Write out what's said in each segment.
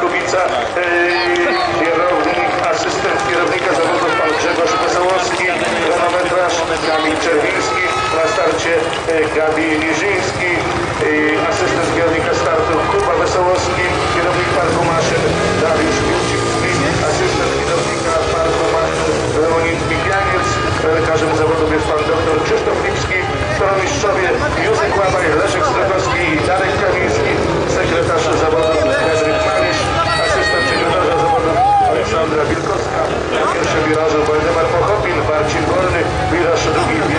Kubica, yy, kierownik, asystent kierownika zawodów pan Grzegorz Wesołowski, chronometraż Kamil Czerwiński, na starcie yy, Gabi Niżyński, yy, asystent kierownika startu Kuba Wesołowski, kierownik parku maszyn Dariusz Wilczykski, asystent kierownika parku maszyn Leonid Mikianiec, lekarzem zawodów jest pan dr Krzysztof Lipski, stronistrzowie Józef Łabaj, Leszek Strakowski i Darek Kamiński, sekretarz zawodów Henryk Maryś, asystent sekretarza zawodów Aleksandra Wilkowska, na pierwszym wirażu Waldemar Pochopin, Marcin Wolny, wiraż drugi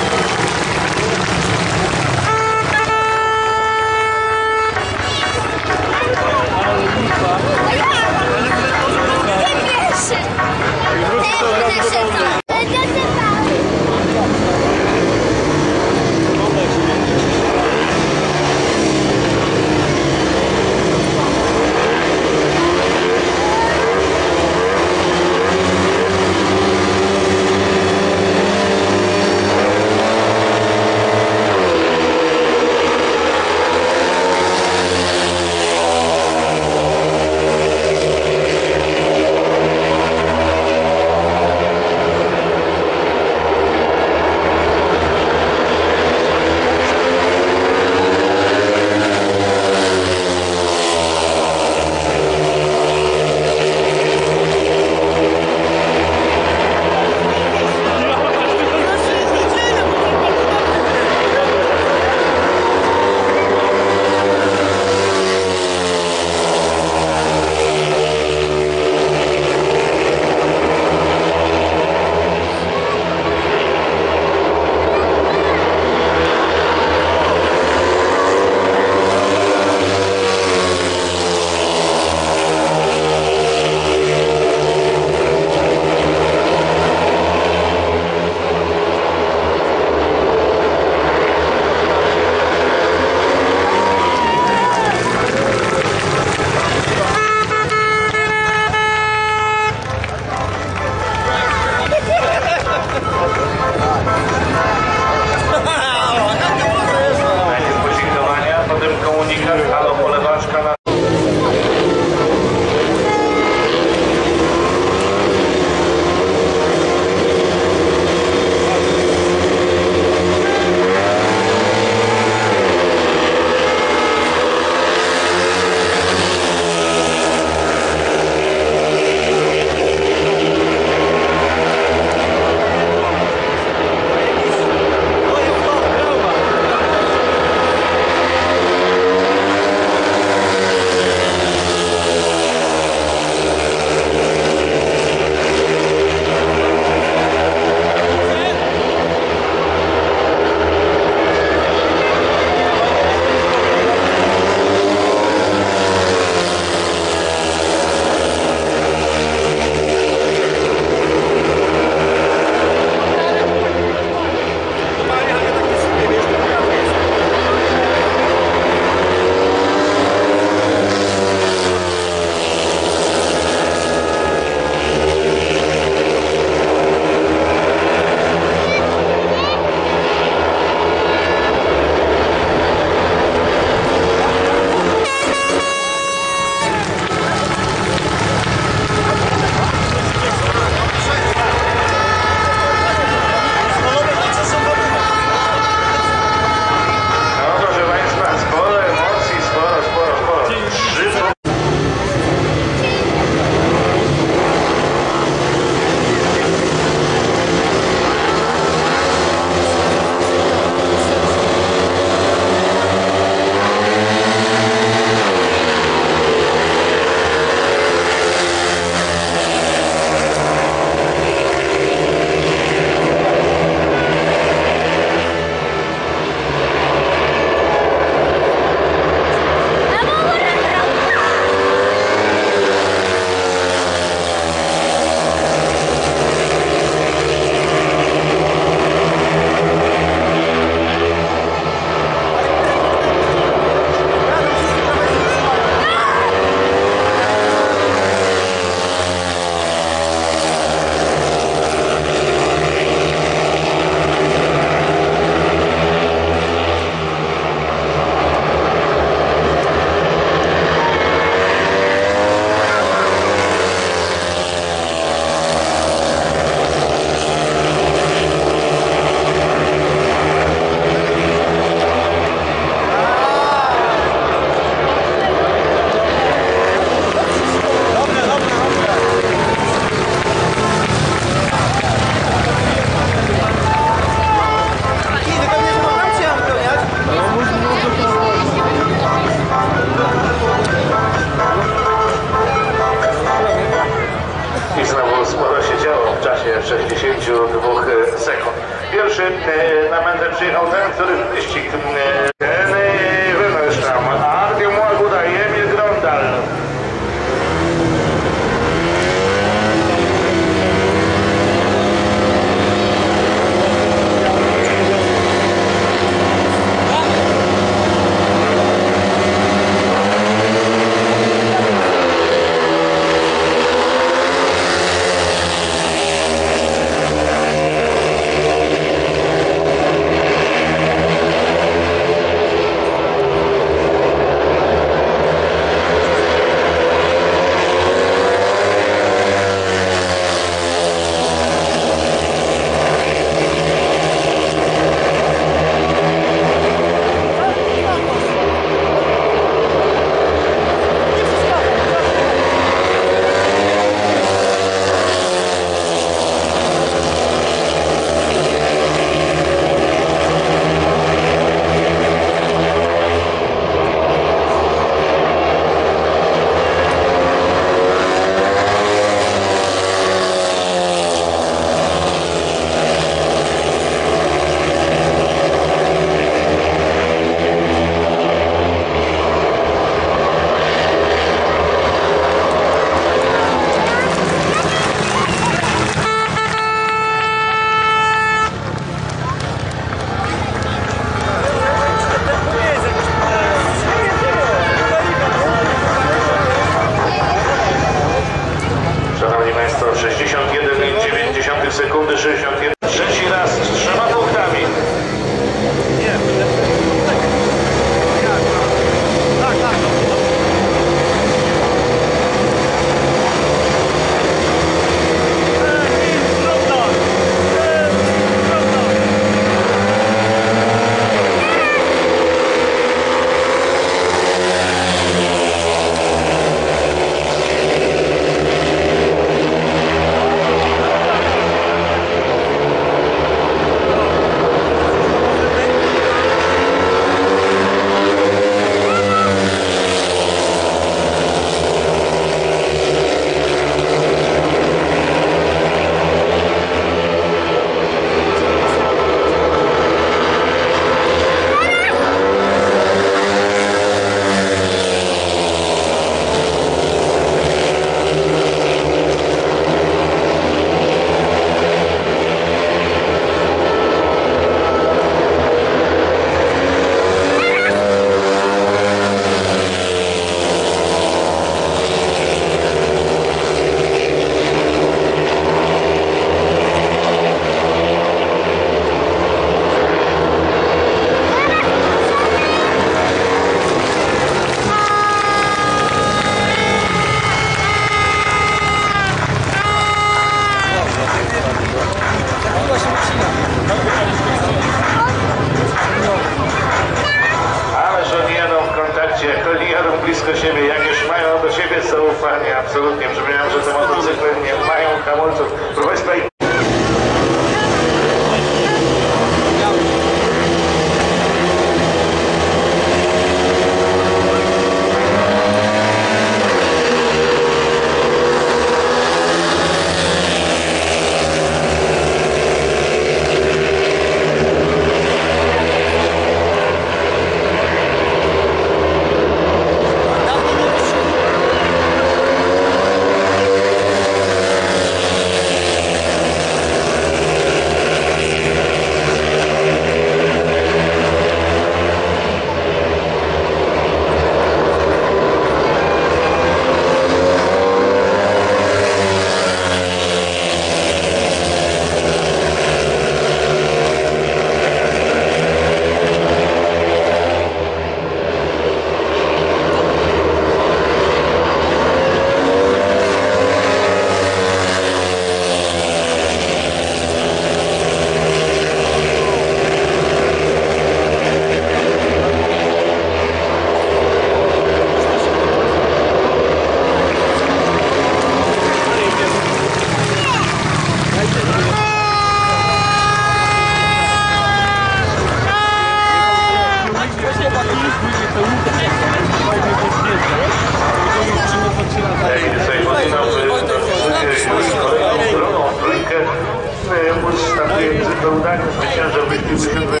Хотя, может, там, это удачно, да, сейчас же быть